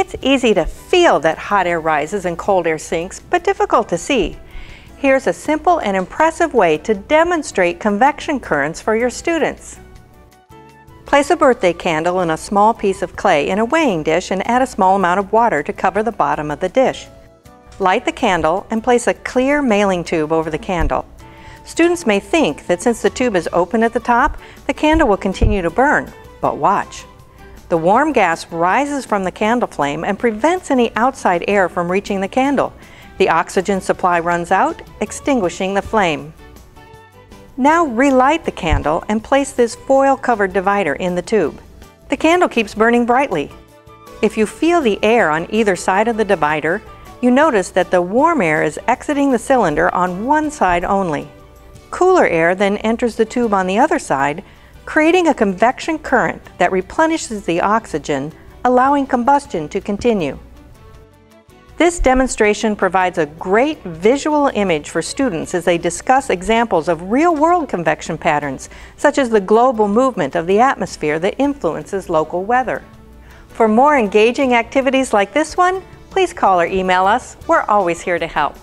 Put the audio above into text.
It's easy to feel that hot air rises and cold air sinks, but difficult to see. Here's a simple and impressive way to demonstrate convection currents for your students. Place a birthday candle in a small piece of clay in a weighing dish and add a small amount of water to cover the bottom of the dish. Light the candle and place a clear mailing tube over the candle. Students may think that since the tube is open at the top, the candle will continue to burn, but watch. The warm gas rises from the candle flame and prevents any outside air from reaching the candle. The oxygen supply runs out, extinguishing the flame. Now relight the candle and place this foil-covered divider in the tube. The candle keeps burning brightly. If you feel the air on either side of the divider, you notice that the warm air is exiting the cylinder on one side only. Cooler air then enters the tube on the other side, creating a convection current that replenishes the oxygen, allowing combustion to continue. This demonstration provides a great visual image for students as they discuss examples of real-world convection patterns, such as the global movement of the atmosphere that influences local weather. For more engaging activities like this one, please call or email us. We're always here to help.